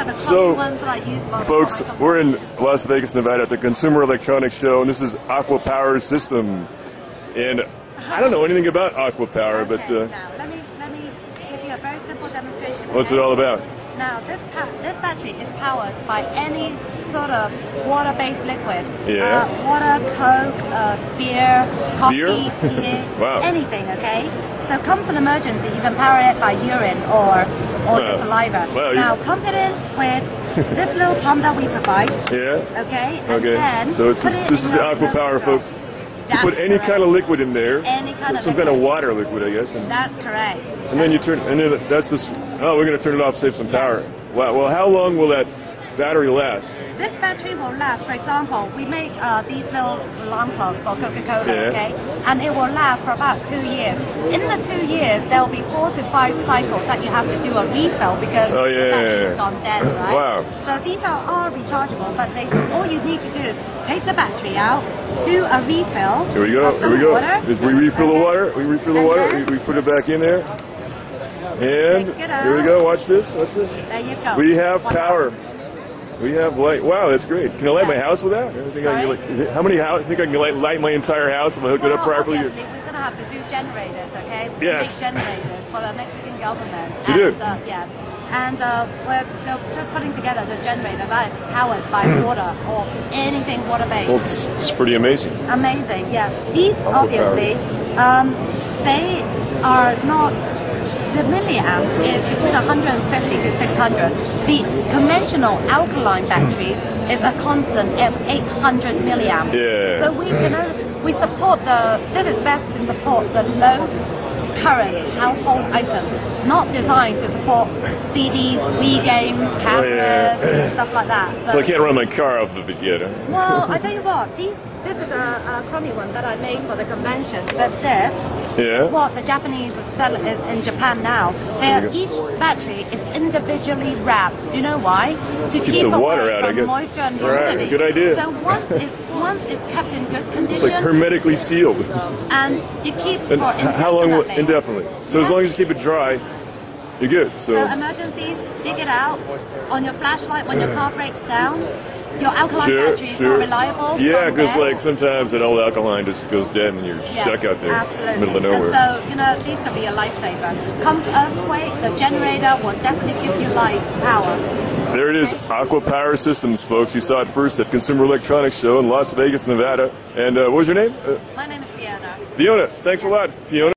are the common So, ones that I use for Folks, we're in. Las Vegas, Nevada at the Consumer Electronics Show, and this is Aqua Power System. And I don't know anything about Aqua Power, but uh, now let me let me give you a very simple demonstration. what's okay? it all about? Now this pa- this battery is powered by any sort of water-based liquid. Yeah. Uh, water, Coke, uh, beer, coffee, Beer? tea, Wow. anything. Okay. So come for an emergency, you can power it by urine or or the saliva. You- now pump it in with this little pump that we provide. Yeah? Okay. Okay. So it's this, it this is the Aqua Power, bottle. folks. You put any correct. kind of liquid in there. Any kind so- of some kind of water liquid, I guess. And, That's correct. and then you turn, and then that's this. Oh, we're going to turn it off, save some power. Wow. Well, how long will that battery last? This battery will last. For example, we make uh, these little alarm clocks for Coca-Cola, Yeah. okay, and it will last for about two years. In the two years, there will be four to five cycles that you have to do a refill because Oh, the yeah. battery's gone dead, right? Wow. So these are all rechargeable, but they, all you need to do is take the battery out, do a refill. Here we go. Here we go. Water, Is we refill the water. We refill the water. We, we put it back in there. And here we go. Watch this. Watch this. There you go. We have power. We have light. Wow, that's great. Can I light my house with that? I think I can Sorry? light, is it- how many house? Think I can light, light my entire house if I hook it up properly? obviously, we're going to have to do generators, okay? We Yes. make generators for the Mexican government. You and, do? Uh, yes. And uh, we're just putting together the generator that is powered by water or anything water-based. Well, it's, it's pretty amazing. Amazing, yeah. These obviously, um, they are not. The milliamp is between 150 to 600. The conventional alkaline hmm. batteries is a constant of 800 milliamp. Yeah. So we can we support the. This is best to support the low current household items, not designed to support CDs, Wii games, cameras, Oh, yeah. stuff like that. So I can't run my car off of it yet. huh? Well, I tell you what, these this is a, a crummy one that I made for the convention, but this Yeah. is what the Japanese sell in, in Japan now. They are, each battery is individually wrapped. Do you know why? To keep, the water out, I guess. moisture and humidity. Right, good idea. So once it's once it's kept in good condition. It's like hermetically sealed. and it keeps And how long will indefinitely. So as long as you keep it dry, you're good. So So emergencies, dig it out on your flashlight when your car breaks down. Your alkaline sure, battery is sure. not reliable. Yeah, because like sometimes an old alkaline just goes dead and you're Yes, stuck out there, absolutely. middle of nowhere. And so, you know, these could be a lifesaver. Comes earthquake, the generator will definitely give you light power. There it is, Aqua Power Systems, folks. You saw it first at Consumer Electronics Show in Las Vegas, Nevada. And uh, what was your name? Uh, My name is Fiona. Fiona. Thanks a lot, Fiona.